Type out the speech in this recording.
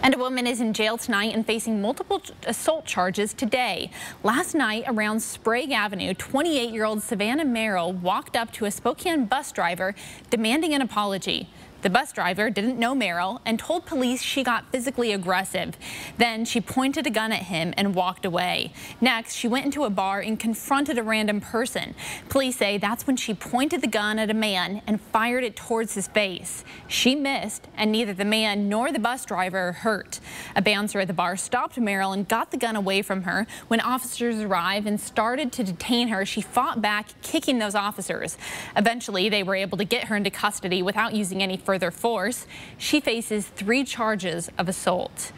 And a woman is in jail tonight and facing multiple assault charges today. Last night around Sprague Avenue, 28-year-old Savanna Merrill walked up to a Spokane bus driver demanding an apology. The bus driver didn't know Merrill and told police she got physically aggressive. Then she pointed a gun at him and walked away. Next, she went into a bar and confronted a random person. Police say that's when she pointed the gun at a man and fired it towards his face. She missed, and neither the man nor the bus driver hurt. A bouncer at the bar stopped Merrill and got the gun away from her. When officers arrived and started to detain her, she fought back, kicking those officers. Eventually, they were able to get her into custody without using any further force. She faces three charges of assault.